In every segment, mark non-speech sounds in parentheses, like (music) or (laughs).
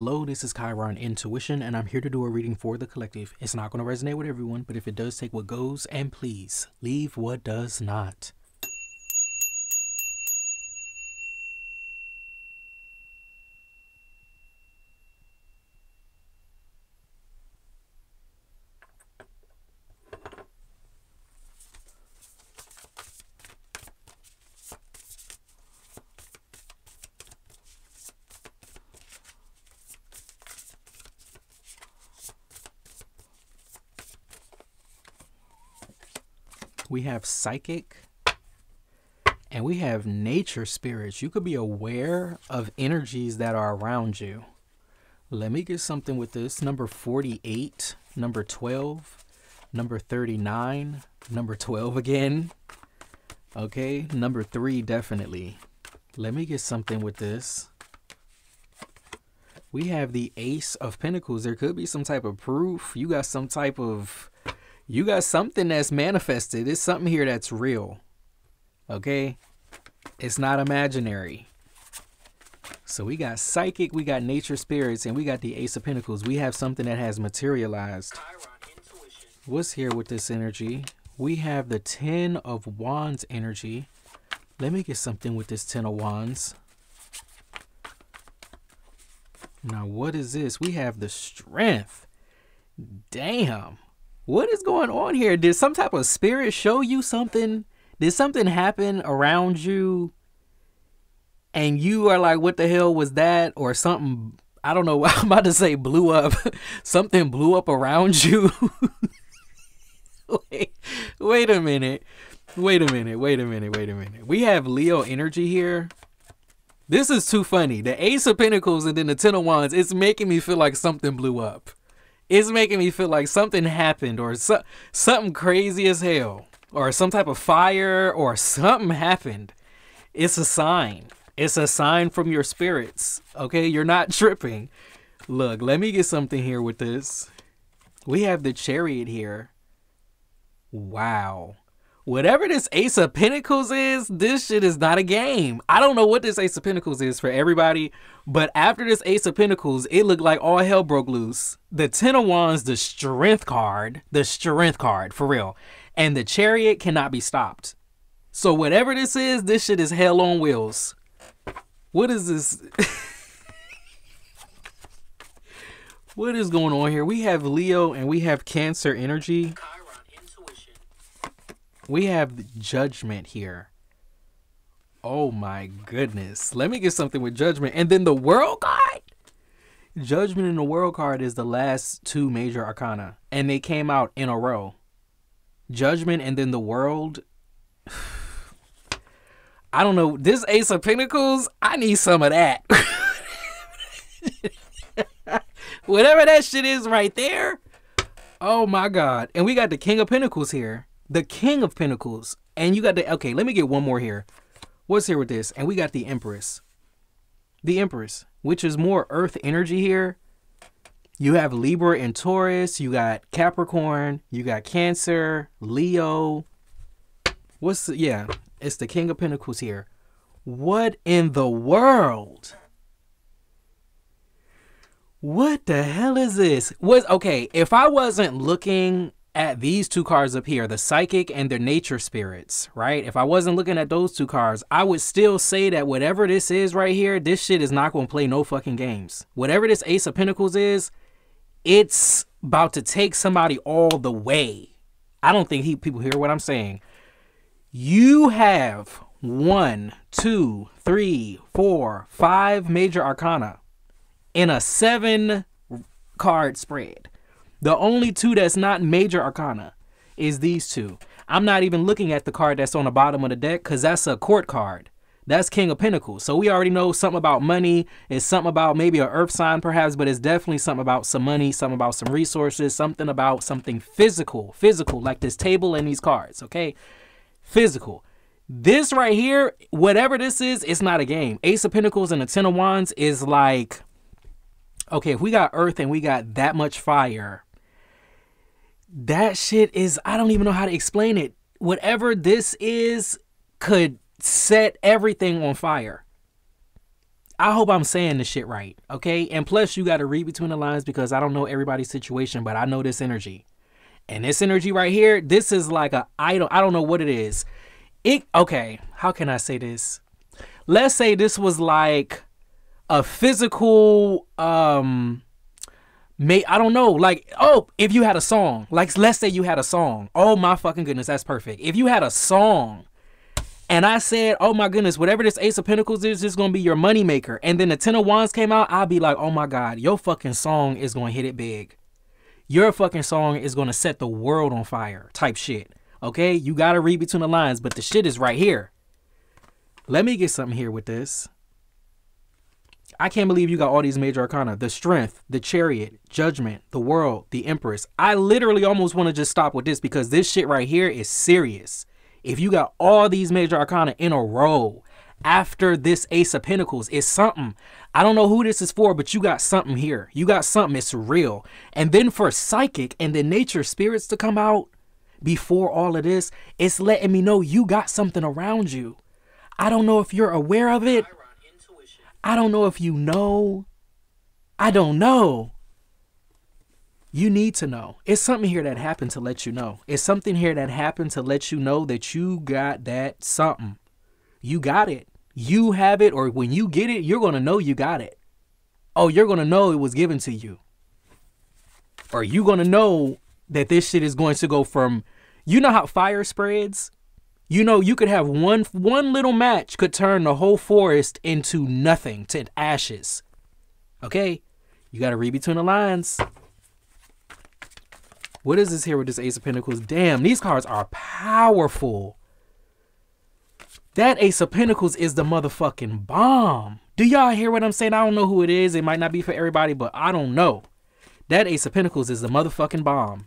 Hello, this is Chiron Intuition, and I'm here to do a reading for the collective. It's not going to resonate with everyone, but if it does, take what goes, and please leave what does not. Have psychic and we have nature spirits. You could be aware of energies that are around you. Let me get something with this. Number 48, number 12, number 39, number 12 again. Okay, number 3 definitely. Let me get something with this. We have the Ace of Pentacles. There could be some type of proof. You got some type of you got something that's manifested. It's something here that's real. Okay? It's not imaginary. So we got psychic, we got nature spirits, and we got the Ace of Pentacles. We have something that has materialized. What's here with this energy? We have the Ten of Wands energy. Let me get something with this Ten of Wands. Now, what is this? We have the Strength. Damn. What is going on here? Did some type of spirit show you something? Did something happen around you? And you are like, what the hell was that? Or something, I don't know, (laughs) I'm about to say blew up. (laughs) something blew up around you. (laughs) wait, wait a minute. Wait a minute. Wait a minute. Wait a minute. We have Leo energy here. This is too funny. The Ace of Pentacles and then the Ten of Wands, it's making me feel like something blew up it's making me feel like something happened or so, something crazy as hell or some type of fire or something happened. It's a sign. It's a sign from your spirits. Okay, you're not (laughs) tripping. Look, let me get something here with this. We have the chariot here. Wow. Whatever this Ace of Pentacles is, this shit is not a game. I don't know what this Ace of Pentacles is for everybody, but after this Ace of Pentacles, it looked like all hell broke loose. The Ten of Wands, the Strength card, the Strength card, for real. And the Chariot cannot be stopped. So whatever this is, this shit is hell on wheels. What is this? (laughs) what is going on here? We have Leo and we have Cancer energy we have judgment here. Oh my goodness. Let me get something with judgment. And then the world card. Judgment and the world card is the last two major arcana. And they came out in a row. Judgment and then the world. (sighs) I don't know. This Ace of Pentacles, I need some of that. (laughs) Whatever that shit is right there. Oh my God. And we got the King of Pentacles here the King of Pentacles, and you got the okay. Let me get one more here. What's here with this? And we got the Empress, the Empress, which is more Earth energy here. You have Libra and Taurus. You got Capricorn. You got Cancer, Leo. What's the, yeah? It's the King of Pentacles here. What in the world? What the hell is this? Was okay, if I wasn't looking at these two cards up here, the psychic and the nature spirits, right? If I wasn't looking at those two cards, I would still say that whatever this is right here, this shit is not going to play no fucking games. Whatever this Ace of Pentacles is, it's about to take somebody all the way. I don't think he, people hear what I'm saying. You have one, two, three, four, five major arcana in a seven card spread. The only two that's not major arcana is these two. I'm not even looking at the card that's on the bottom of the deck because that's a court card. That's King of Pentacles. So we already know something about money. It's something about maybe an earth sign perhaps, but it's definitely something about some money, something about some resources, something about something physical, physical, like this table and these cards, okay? Physical. This right here, whatever this is, it's not a game. Ace of Pentacles and the Ten of Wands is like, okay, if we got earth and we got that much fire, that shit is I don't even know how to explain it. Whatever this is could set everything on fire. I hope I'm saying this shit right, okay? And plus, you got to read between the lines because I don't know everybody's situation, but I know this energy. And this energy right here, this is like a I don't I don't know what it is. It okay, how can I say this? Let's say this was like a physical um may I don't know, like oh, if you had a song, like let's say you had a song. Oh my fucking goodness, that's perfect. If you had a song and I said, oh my goodness, whatever this Ace of Pentacles is, is gonna be your moneymaker. And then the Ten of Wands came out, I'd be like, oh my God, your fucking song is gonna hit it big. Your fucking song is gonna set the world on fire type shit. Okay? You gotta read between the lines, but the shit is right here. Let me get something here with this. I can't believe you got all these major arcana. The strength, the chariot, judgment, the world, the empress. I literally almost want to just stop with this because this shit right here is serious. If you got all these major arcana in a row after this ace of pentacles, it's something. I don't know who this is for, but you got something here. You got something. It's real. And then for psychic and the nature spirits to come out before all of this, it's letting me know you got something around you. I don't know if you're aware of it. I don't know if you know. I don't know. You need to know. It's something here that happened to let you know. It's something here that happened to let you know that you got that something. You got it. You have it, or when you get it, you're going to know you got it. Oh, you're going to know it was given to you. Or you going to know that this shit is going to go from, you know how fire spreads? You know, you could have one one little match could turn the whole forest into nothing, to ashes. Okay? You got to read between the lines. What is this here with this Ace of Pentacles? Damn, these cards are powerful. That Ace of Pentacles is the motherfucking bomb. Do y'all hear what I'm saying? I don't know who it is. It might not be for everybody, but I don't know. That Ace of Pentacles is the motherfucking bomb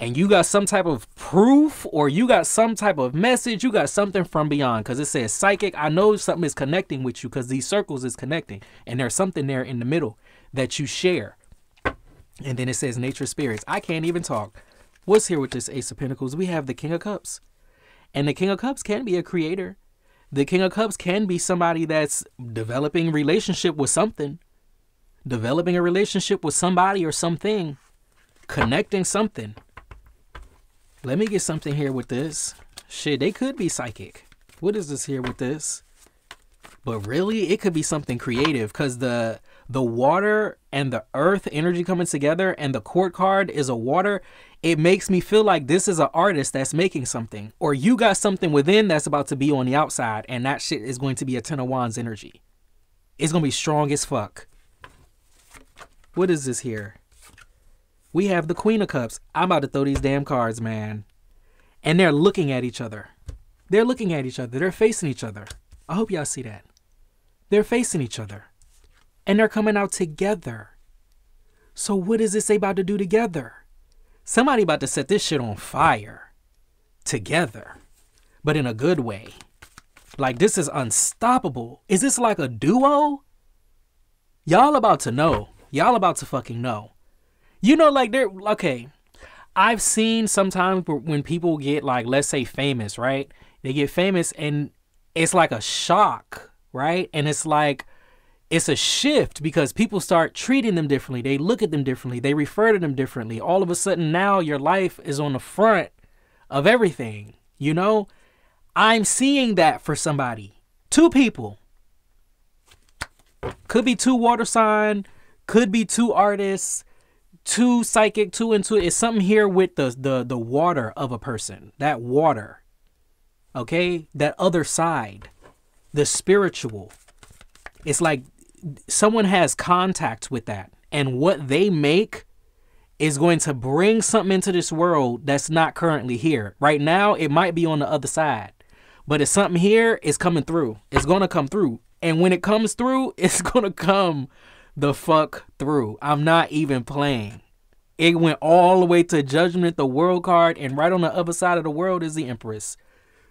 and you got some type of proof or you got some type of message, you got something from beyond because it says psychic. I know something is connecting with you because these circles is connecting and there's something there in the middle that you share. And then it says nature spirits. I can't even talk. What's here with this Ace of Pentacles? We have the King of Cups. And the King of Cups can be a creator. The King of Cups can be somebody that's developing relationship with something. Developing a relationship with somebody or something. Connecting something. Let me get something here with this. Shit, they could be psychic. What is this here with this? But really, it could be something creative because the the water and the earth energy coming together and the court card is a water. It makes me feel like this is an artist that's making something. Or you got something within that's about to be on the outside and that shit is going to be a Ten of Wands energy. It's going to be strong as fuck. What is this here? We have the Queen of Cups. I'm about to throw these damn cards, man. And they're looking at each other. They're looking at each other. They're facing each other. I hope y'all see that. They're facing each other. And they're coming out together. So what is this they about to do together? Somebody about to set this shit on fire. Together. But in a good way. Like this is unstoppable. Is this like a duo? Y'all about to know. Y'all about to fucking know. You know, like they're okay. I've seen sometimes when people get like, let's say, famous, right? They get famous and it's like a shock, right? And it's like it's a shift because people start treating them differently. They look at them differently. They refer to them differently. All of a sudden, now your life is on the front of everything. You know, I'm seeing that for somebody. Two people. Could be two water sign, could be two artists, two psychic, too into it. It's something here with the the the water of a person. That water. Okay? That other side. The spiritual. It's like someone has contact with that. And what they make is going to bring something into this world that's not currently here. Right now, it might be on the other side. But it's something here, it's coming through. It's going to come through. And when it comes through, (laughs) it's going to come the fuck through. I'm not even playing. It went all the way to Judgment, the World card, and right on the other side of the world is the Empress.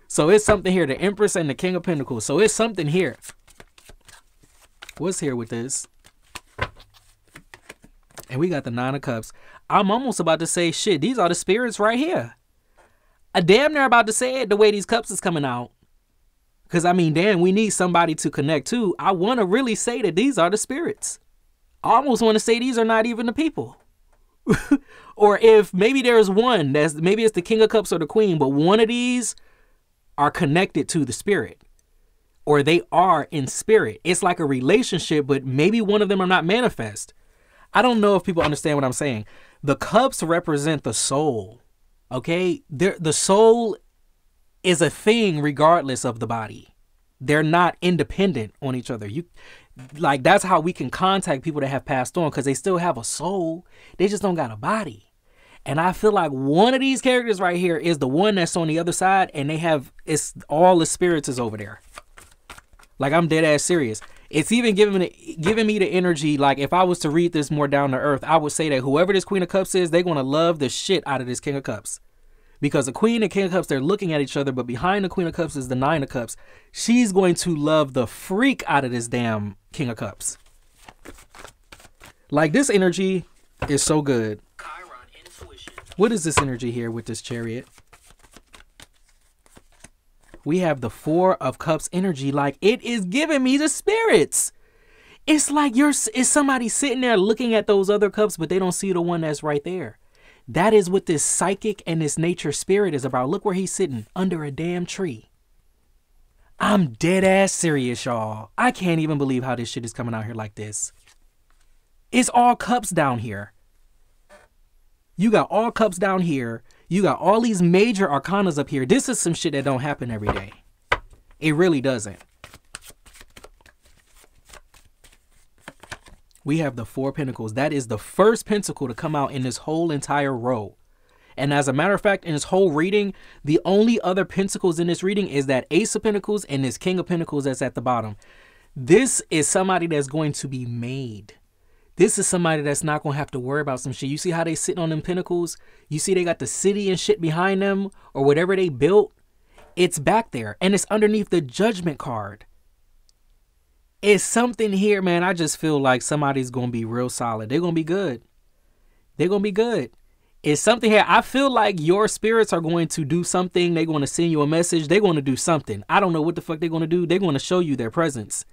So it's something here, the Empress and the King of Pentacles. So it's something here. What's here with this? And we got the Nine of Cups. I'm almost about to say, shit, these are the spirits right here. I damn near about to say it the way these cups is coming out. Because I mean, damn, we need somebody to connect to. I want to really say that these are the spirits. I almost want to say these are not even the people. (laughs) or if maybe there's one that's maybe it's the King of Cups or the Queen, but one of these are connected to the spirit or they are in spirit. It's like a relationship, but maybe one of them are not manifest. I don't know if people understand what I'm saying. The cups represent the soul. Okay? They're, the soul is a thing regardless of the body. They're not independent on each other. You like that's how we can contact people that have passed on because they still have a soul. They just don't got a body. And I feel like one of these characters right here is the one that's on the other side, and they have it's all the spirits is over there. Like I'm dead ass serious. It's even giving me giving me the energy. Like if I was to read this more down to earth, I would say that whoever this Queen of Cups is, they're gonna love the shit out of this King of Cups. Because the Queen and King of Cups, they're looking at each other, but behind the Queen of Cups is the Nine of Cups. She's going to love the freak out of this damn King of Cups. Like this energy is so good. What is this energy here with this chariot? we have the Four of Cups energy. Like it is giving me the spirits. It's like you're it's somebody sitting there looking at those other cups, but they don't see the one that's right there. That is what this psychic and this nature spirit is about. Look where he's sitting under a damn tree. I'm dead ass serious, y'all. I can't even believe how this shit is coming out here like this. It's all cups down here. You got all cups down here. You got all these major arcanas up here. This is some shit that don't happen every day. It really doesn't. We have the Four Pentacles. That is the first pentacle to come out in this whole entire row. And as a matter of fact, in this whole reading, the only other pentacles in this reading is that Ace of Pentacles and this King of Pentacles that's at the bottom. This is somebody that's going to be made. This is somebody that's not gonna have to worry about some shit. You see how they sitting on them pentacles? You see they got the city and shit behind them or whatever they built? It's back there and it's underneath the judgment card. It's something here, man. I just feel like somebody's gonna be real solid. They're gonna be good. They're gonna be good. It's something here. I feel like your spirits are going to do something. They're going to send you a message. They're going to do something. I don't know what the fuck they're going to do. They're going to show you their presence.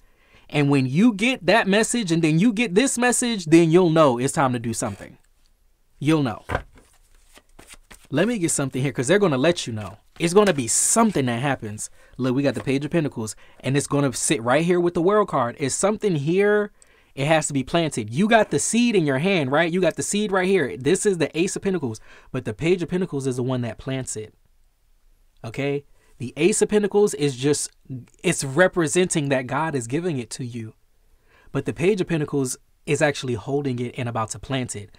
And when you get that message and then you get this message, then you'll know it's time to do something. You'll know. Let me get something here because they're going to let you know. It's going to be something that happens. Look, we got the Page of Pentacles and it's going to sit right here with the World card. It's something here. It has to be planted. You got the seed in your hand, right? You got the seed right here. This is the Ace of Pentacles, but the Page of Pentacles is the one that plants it. Okay? The Ace of Pentacles is just, it's representing that God is giving it to you. But the Page of Pentacles is actually holding it and about to plant it.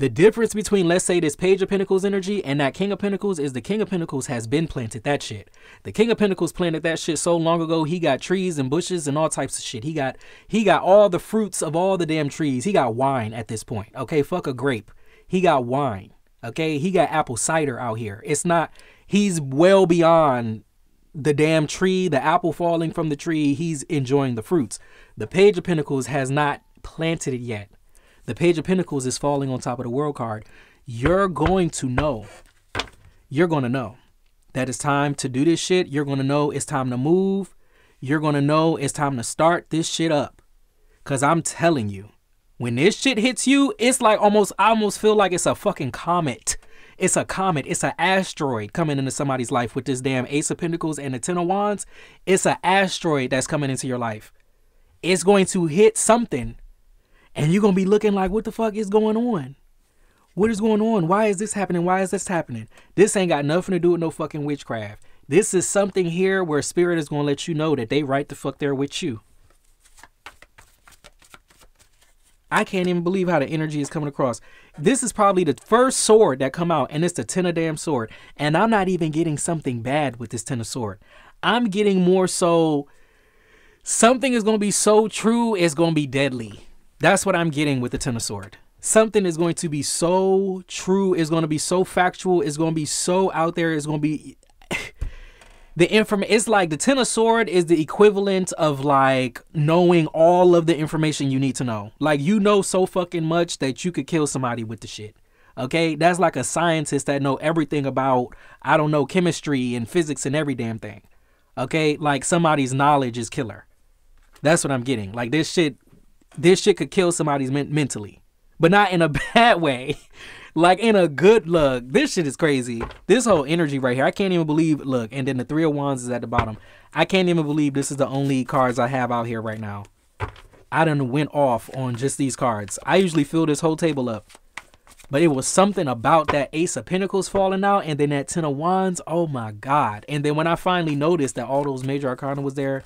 The difference between, let's say, this Page of Pentacles energy and that King of Pentacles is the King of Pentacles has been planted that shit. The King of Pentacles planted that shit so long ago, he got trees and bushes and all types of shit. He got he got all the fruits of all the damn trees. He got wine at this point. Okay, fuck a grape. He got wine. Okay, he got apple cider out here. It's not he's well beyond the damn tree, the apple falling from the tree. He's enjoying the fruits. The Page of Pentacles has not planted it yet. The Page of Pentacles is falling on top of the World card. You're going to know. You're going to know that it's time to do this shit. You're going to know it's time to move. You're going to know it's time to start this shit up. Because I'm telling you, when this shit hits you, it's like almost, I almost feel like it's a fucking comet it's a comet. It's an asteroid coming into somebody's life with this damn Ace of Pentacles and the Ten of Wands. It's an asteroid that's coming into your life. It's going to hit something. And you're going to be looking like, what the fuck is going on? What is going on? Why is this happening? Why is this happening? This ain't got nothing to do with no fucking witchcraft. This is something here where spirit is going to let you know that they right the fuck there with you. I can't even believe how the energy is coming across. This is probably the first sword that come out, and it's the ten of damn sword. And I'm not even getting something bad with this ten of sword. I'm getting more so something is gonna be so true, it's gonna be deadly. That's what I'm getting with the ten of sword. Something is going to be so true, is going to be so factual, is going to be so out there, is going to be (laughs) the information it's like the ten of sword is the equivalent of like knowing all of the information you need to know like you know so fucking much that you could kill somebody with the shit okay that's like a scientist that know everything about i don't know chemistry and physics and every damn thing Okay, like somebody's knowledge is killer. That's what I'm getting. Like this shit, this shit could kill somebody's men- mentally, but not in a (laughs) bad way. like in a good look. This shit is crazy. This whole energy right here, I can't even believe. Look, and then the three of wands is at the bottom. I can't even believe this is the only cards I have out here right now. I done went off on just these cards. I usually fill this whole table up. But it was something about that Ace of Pentacles falling out and then that Ten of Wands. Oh my God. And then when I finally noticed that all those major arcana was there,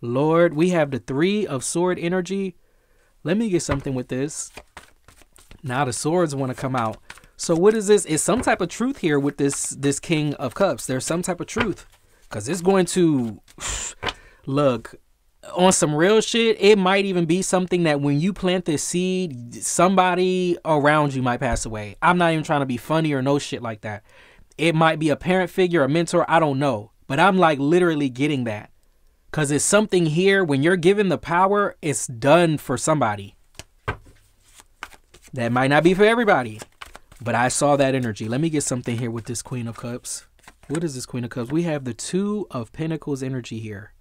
Lord, we have the Three of Sword energy. Let me get something with this. Now the swords want to come out. So what is this? Is some type of truth here with this this King of Cups. There's some type of truth. Because it's going to (sighs) look on some real shit, it might even be something that when you plant this seed, somebody around you might pass away. I'm not even trying to be funny or no shit like that. It might be a parent figure, a mentor, I don't know. But I'm like literally getting that. Cause it's something here when you're given the power, it's done for somebody. That might not be for everybody. But I saw that energy. Let me get something here with this Queen of Cups. What is this Queen of Cups? We have the Two of Pentacles energy here.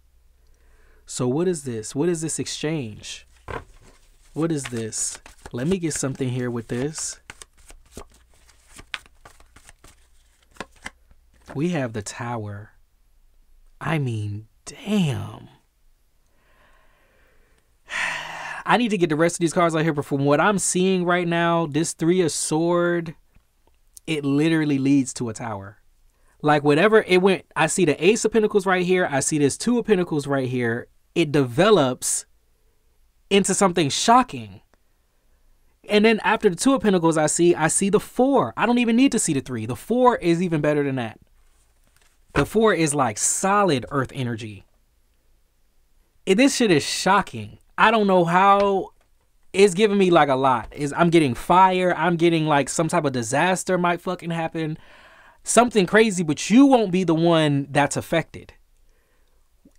So what is this? What is this exchange? What is this? Let me get something here with this. We have the tower. I mean, damn. (sighs) I need to get the rest of these cards out here, but from what I'm seeing right now, this three of sword, it literally leads to a tower. Like whatever it went, I see the ace of pentacles right here. I see this two of pentacles right here it develops into something shocking. And then after the two of pentacles, I see I see the four. I don't even need to see the three. The four is even better than that. The four is like solid earth energy. This shit is shocking. I don't know how it's giving me like a lot. Is I'm getting fire. I'm getting like some type of disaster might fucking happen. Something crazy, but you won't be the one that's affected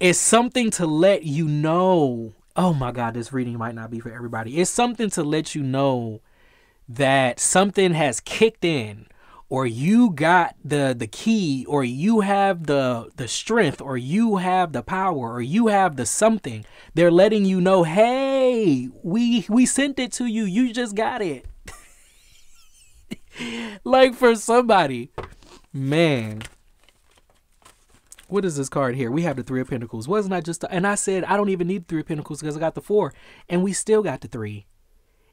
it's something to let you know. Oh my God, this reading might not be for everybody. It's something to let you know that something has kicked in or you got the the key or you have the the strength or you have the power or you have the something they're letting you know hey we we sent it to you you just got it (laughs) like for somebody man what is this card here? We have the Three of Pentacles. Wasn't I just, and I said, I don't even need Three of Pentacles because I got the four. And we still got the three.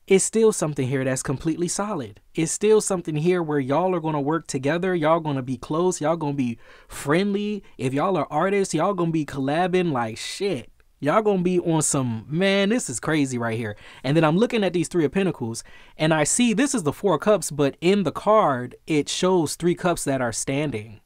It's still something here that's completely solid. It's still something here where y'all are going to work together. Y'all going to be close. Y'all going to be friendly. If y'all are artists, y'all going to be collabing like shit. Y'all going to be on some, man, this is crazy right here. And then I'm looking at these Three of Pentacles and I see this is the Four Cups, but in the card, it shows three cups that are standing.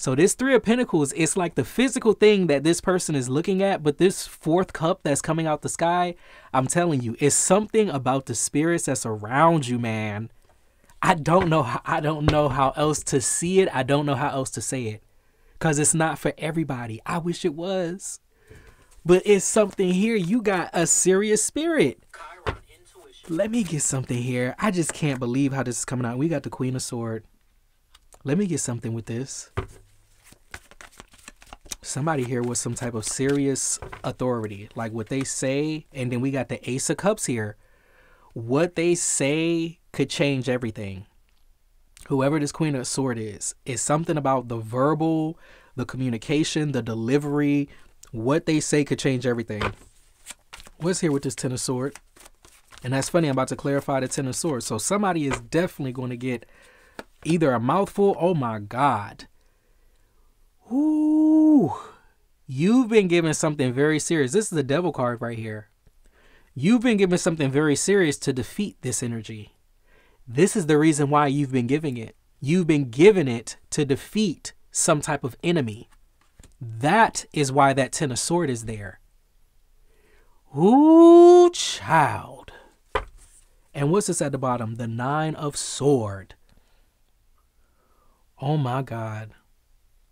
So this Three of Pentacles, it's like the physical thing that this person is looking at, but this fourth cup that's coming out the sky, I'm telling you, it's something about the spirits that's around you, man. I don't know how, I don't know how else to see it. I don't know how else to say it. Cuz it's not for everybody. I wish it was. But it's something here. You got a serious spirit. Let me get something here. I just can't believe how this is coming out. We got the Queen of Sword. Let me get something with this somebody here with some type of serious authority, like what they say, and then we got the Ace of Cups here. What they say could change everything. Whoever this Queen of Sword is, is something about the verbal, the communication, the delivery. What they say could change everything. What's here with this Ten of Sword? And that's funny, I'm about to clarify the Ten of Swords. So somebody is definitely going to get either a mouthful, oh my God, Ooh, you've been given something very serious. This is the devil card right here. You've been given something very serious to defeat this energy. This is the reason why you've been giving it. You've been given it to defeat some type of enemy. That is why that Ten of Sword is there. Ooh, child. And what's this at the bottom? The Nine of Sword. Oh my God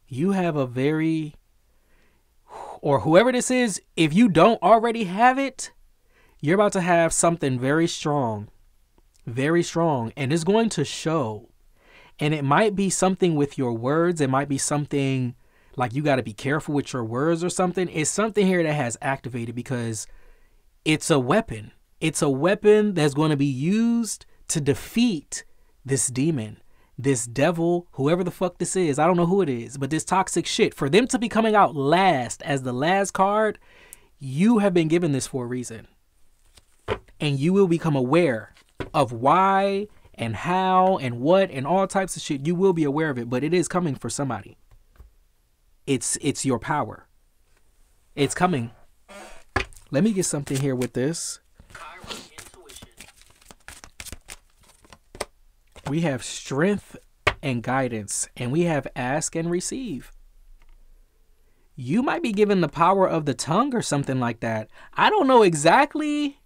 you have a very or whoever this is, if you don't already have it, you're about to have something very strong, very strong, and it's going to show. And it might be something with your words, it might be something like you got to be careful with your words or something. It's something here that has activated because it's a weapon. It's a weapon that's going to be used to defeat this demon, this devil, whoever the fuck this is. I don't know who it is, but this toxic shit. For them to be coming out last as the last card, you have been given this for a reason. And you will become aware of why and how and what and all types of shit. You will be aware of it, but it is coming for somebody. It's it's your power. It's coming. Let me get something here with this. We have strength and guidance, and we have ask and receive. You might be given the power of the tongue or something like that. I don't know exactly,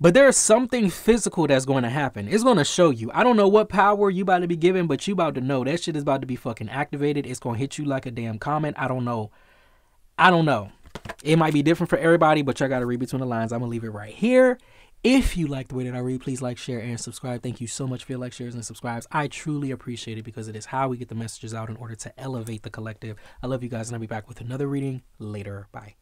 but there's something physical that's going to happen. It's going to show you. I don't know what power you about to be given, but you about to know that shit is about to be fucking activated. It's going to hit you like a damn comment. I don't know. I don't know. It might be different for everybody, but y'all got to read between the lines. I'm going to leave it right here. If you like the way that I read, please like, share, and subscribe. Thank you so much for your like, shares, and subscribes. I truly appreciate it because it is how we get the messages out in order to elevate the collective. I love you guys, and I'll be back with another reading later. Bye.